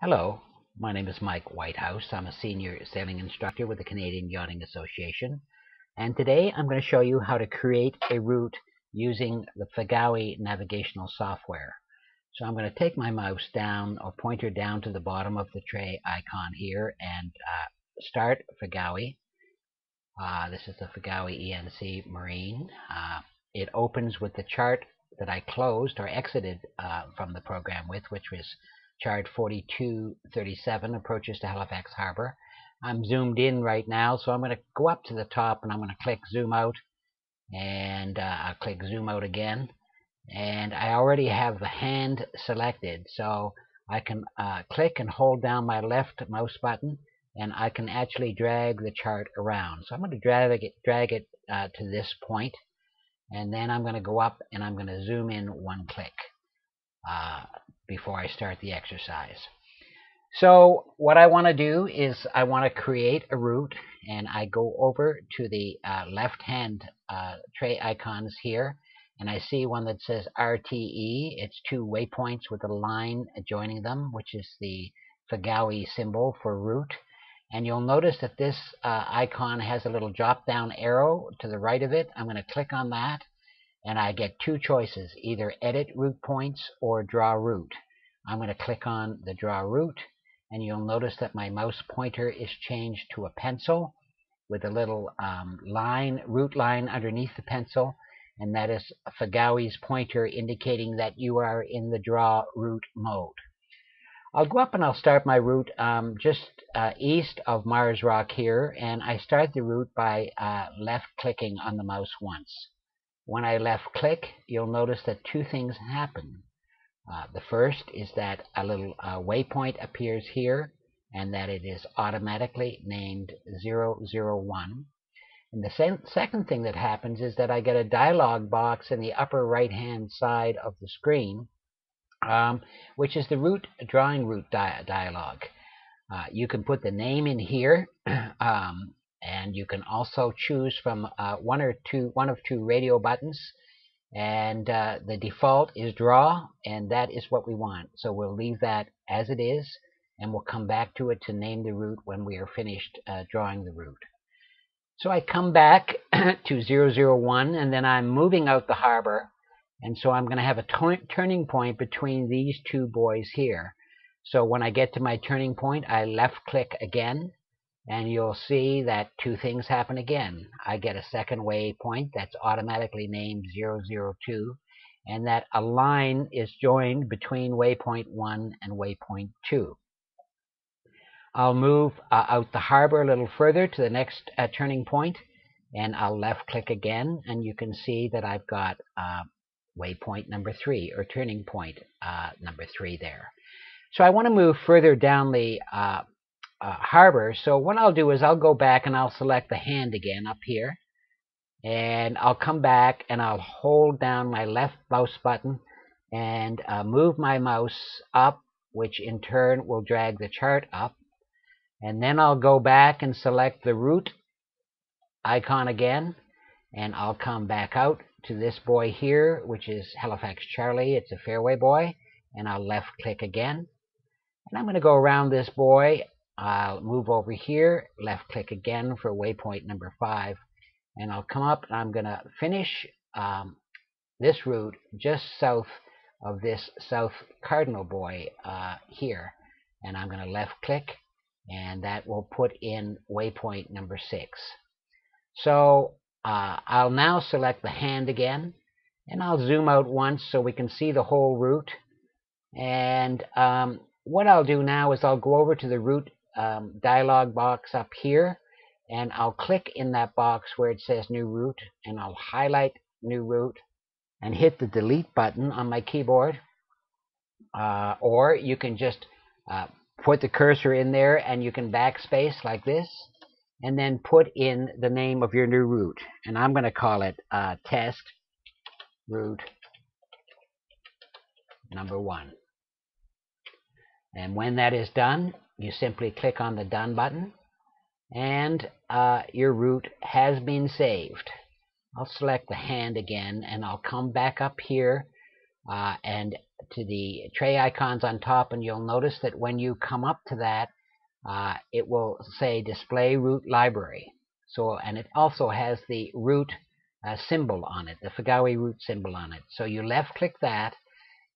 Hello, my name is Mike Whitehouse. I'm a senior sailing instructor with the Canadian Yachting Association. And today I'm going to show you how to create a route using the Fugawi navigational software. So I'm going to take my mouse down or pointer down to the bottom of the tray icon here and uh, start Fugawi. Uh, this is the Fugawi ENC Marine. Uh, it opens with the chart that I closed or exited uh, from the program with, which was chart 4237 approaches to Halifax Harbor. I'm zoomed in right now, so I'm going to go up to the top and I'm going to click zoom out and uh, I'll click zoom out again. And I already have the hand selected, so I can uh, click and hold down my left mouse button and I can actually drag the chart around. So I'm going to drag it, drag it uh, to this point and then I'm going to go up and I'm going to zoom in one click. Uh, before I start the exercise. So what I want to do is I want to create a route and I go over to the uh, left hand uh, tray icons here and I see one that says RTE. It's two waypoints with a line joining them which is the Fugawi symbol for route. And you'll notice that this uh, icon has a little drop down arrow to the right of it. I'm going to click on that and I get two choices, either edit route points or draw route. I'm going to click on the draw route, and you'll notice that my mouse pointer is changed to a pencil with a little um, line, route line underneath the pencil and that is Fugawi's pointer indicating that you are in the draw route mode. I'll go up and I'll start my route um, just uh, east of Mars Rock here and I start the route by uh, left clicking on the mouse once. When I left click, you'll notice that two things happen. Uh, the first is that a little uh, waypoint appears here and that it is automatically named 001. And the second thing that happens is that I get a dialog box in the upper right hand side of the screen, um, which is the route drawing route di dialog. Uh, you can put the name in here. um, and you can also choose from uh, one or two one of two radio buttons. And uh, the default is draw and that is what we want. So we'll leave that as it is and we'll come back to it to name the route when we are finished uh, drawing the route. So I come back to 001 and then I'm moving out the harbor. And so I'm going to have a turning point between these two buoys here. So when I get to my turning point I left click again and you'll see that two things happen again. I get a second waypoint that's automatically named 002, and that a line is joined between waypoint 1 and waypoint 2. I'll move uh, out the harbor a little further to the next uh, turning point, and I'll left click again, and you can see that I've got uh, waypoint number 3, or turning point uh, number 3 there. So I want to move further down the uh, uh, harbor. So what I'll do is I'll go back and I'll select the hand again up here. And I'll come back and I'll hold down my left mouse button and uh, move my mouse up, which in turn will drag the chart up. And then I'll go back and select the route icon again. And I'll come back out to this buoy here, which is Halifax Charlie. It's a fairway buoy. And I'll left click again. And I'm going to go around this buoy I'll move over here, left click again for waypoint number five, and I'll come up and I'm going to finish um, this route just south of this south cardinal buoy uh, here. And I'm going to left click and that will put in waypoint number six. So uh, I'll now select the hand again and I'll zoom out once so we can see the whole route. And um, what I'll do now is I'll go over to the route um, dialog box up here and I'll click in that box where it says new route and I'll highlight new route and hit the delete button on my keyboard. Uh, or you can just uh, put the cursor in there and you can backspace like this and then put in the name of your new route and I'm going to call it uh, test route number one. And when that is done you simply click on the Done button and uh, your route has been saved. I'll select the hand again and I'll come back up here uh, and to the tray icons on top, and you'll notice that when you come up to that, uh, it will say Display Route Library. So, and it also has the route uh, symbol on it, the Fugawi route symbol on it. So you left click that,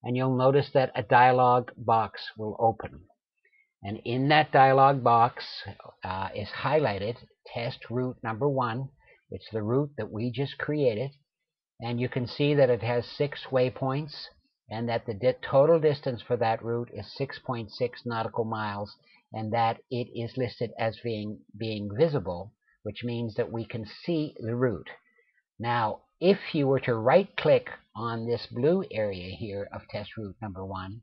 and you'll notice that a dialog box will open. And in that dialog box uh, is highlighted test route number one. It's the route that we just created. And you can see that it has six waypoints and that the di total distance for that route is 6.6 nautical miles and that it is listed as being, being visible, which means that we can see the route. Now, if you were to right click on this blue area here of test route number one,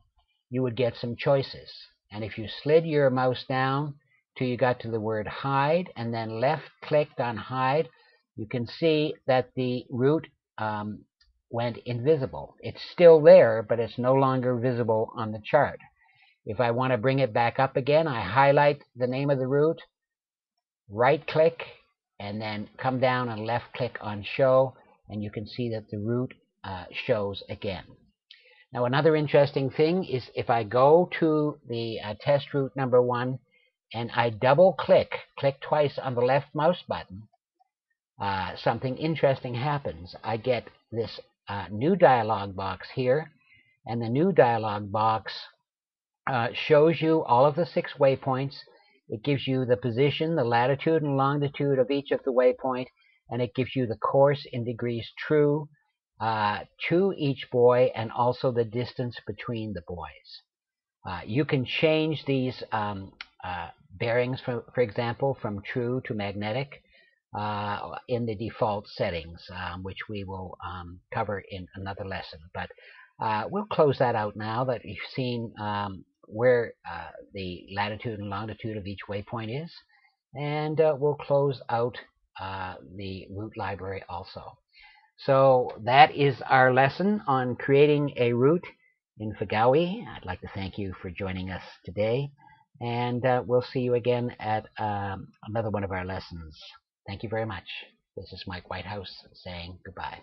you would get some choices. And if you slid your mouse down till you got to the word hide and then left clicked on hide, you can see that the route um, went invisible. It's still there, but it's no longer visible on the chart. If I want to bring it back up again, I highlight the name of the route, right click, and then come down and left click on show, and you can see that the route uh, shows again. Now another interesting thing is if I go to the uh, test route number one and I double click, click twice on the left mouse button, uh, something interesting happens. I get this uh, new dialog box here, and the new dialog box uh, shows you all of the six waypoints. It gives you the position, the latitude and longitude of each of the waypoint, and it gives you the course in degrees true uh, to each buoy and also the distance between the buoys. Uh, you can change these um, uh, bearings, for, for example, from true to magnetic uh, in the default settings, um, which we will um, cover in another lesson. But uh, we'll close that out now that you've seen um, where uh, the latitude and longitude of each waypoint is. And we'll close out the route library also. So that is our lesson on creating a route in Fugawi. I'd like to thank you for joining us today. And uh, we'll see you again at um, another one of our lessons. Thank you very much. This is Mike Whitehouse saying goodbye.